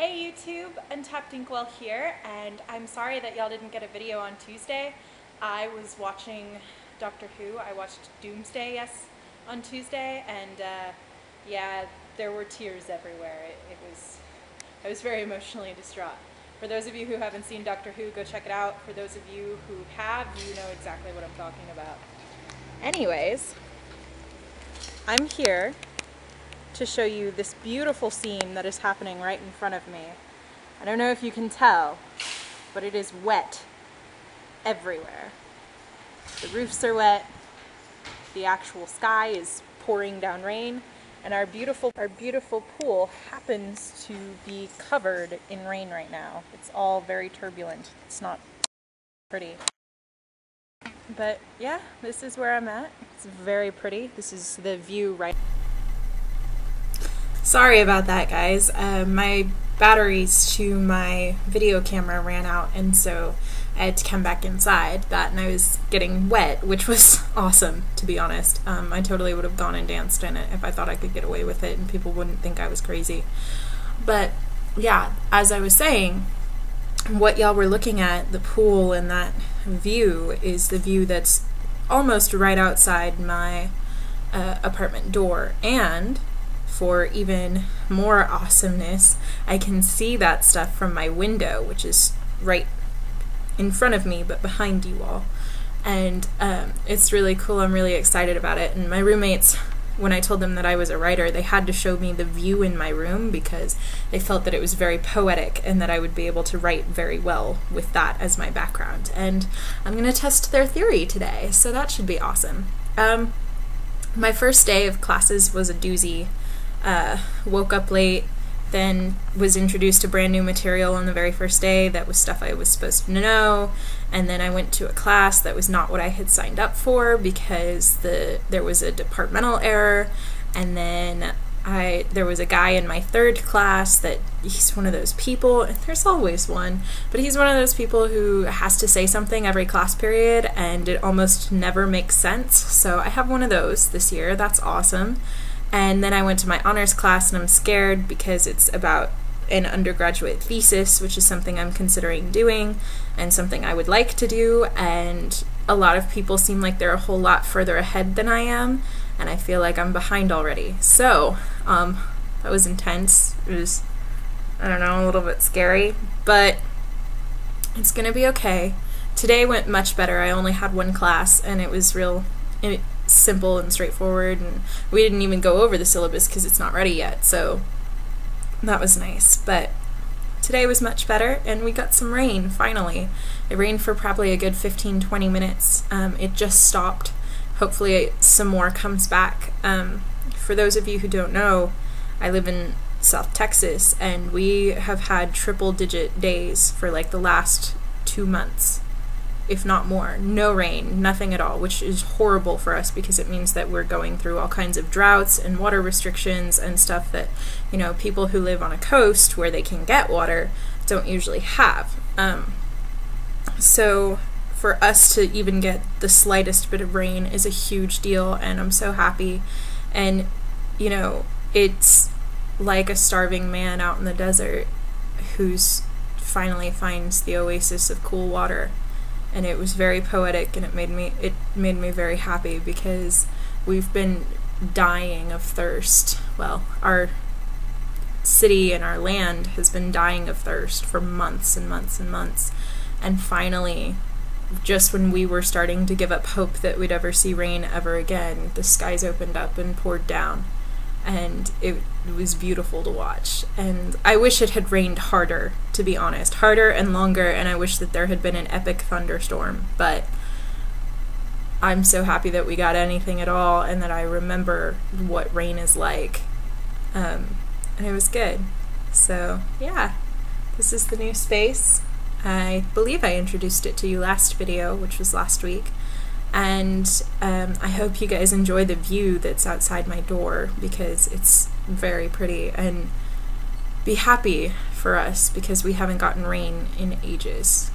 Hey YouTube, Untapped Inkwell here, and I'm sorry that y'all didn't get a video on Tuesday. I was watching Doctor Who. I watched Doomsday, yes, on Tuesday, and uh, yeah, there were tears everywhere. It, it was, I was very emotionally distraught. For those of you who haven't seen Doctor Who, go check it out. For those of you who have, you know exactly what I'm talking about. Anyways, I'm here to show you this beautiful scene that is happening right in front of me. I don't know if you can tell, but it is wet everywhere. The roofs are wet, the actual sky is pouring down rain, and our beautiful our beautiful pool happens to be covered in rain right now. It's all very turbulent. It's not pretty. But yeah, this is where I'm at. It's very pretty. This is the view right Sorry about that, guys. Uh, my batteries to my video camera ran out, and so I had to come back inside. That, and I was getting wet, which was awesome, to be honest. Um, I totally would have gone and danced in it if I thought I could get away with it, and people wouldn't think I was crazy. But yeah, as I was saying, what y'all were looking at, the pool and that view, is the view that's almost right outside my uh, apartment door. And for even more awesomeness, I can see that stuff from my window, which is right in front of me but behind you all. And um, it's really cool. I'm really excited about it. And my roommates, when I told them that I was a writer, they had to show me the view in my room because they felt that it was very poetic and that I would be able to write very well with that as my background. And I'm going to test their theory today, so that should be awesome. Um, my first day of classes was a doozy uh, woke up late, then was introduced to brand new material on the very first day that was stuff I was supposed to know, and then I went to a class that was not what I had signed up for because the there was a departmental error, and then I there was a guy in my third class that he's one of those people and there's always one but he's one of those people who has to say something every class period and it almost never makes sense so I have one of those this year that's awesome and then I went to my honors class, and I'm scared because it's about an undergraduate thesis, which is something I'm considering doing and something I would like to do. And a lot of people seem like they're a whole lot further ahead than I am, and I feel like I'm behind already. So, um, that was intense. It was, I don't know, a little bit scary, but it's gonna be okay. Today went much better. I only had one class, and it was real. Simple and straightforward and we didn't even go over the syllabus because it's not ready yet so that was nice. But today was much better and we got some rain finally. It rained for probably a good 15 20 minutes. Um, it just stopped. Hopefully some more comes back. Um, for those of you who don't know i live in south texas and we have had triple digit days for like the last two months if not more. No rain, nothing at all, which is horrible for us because it means that we're going through all kinds of droughts and water restrictions and stuff that, you know, people who live on a coast where they can get water don't usually have. Um, so for us to even get the slightest bit of rain is a huge deal, and I'm so happy. And, you know, it's like a starving man out in the desert who's finally finds the oasis of cool water and it was very poetic and it made me it made me very happy because we've been dying of thirst. Well, our city and our land has been dying of thirst for months and months and months. And finally, just when we were starting to give up hope that we'd ever see rain ever again, the skies opened up and poured down and it, it, was beautiful to watch. And I wish it had rained harder, to be honest, harder and longer. And I wish that there had been an epic thunderstorm. But I'm so happy that we got anything at all, and that I remember what rain is like. Um, and it was good. So yeah, this is the new space. I believe I introduced it to you last video, which was last week and um, I hope you guys enjoy the view that's outside my door because it's very pretty and be happy for us because we haven't gotten rain in ages.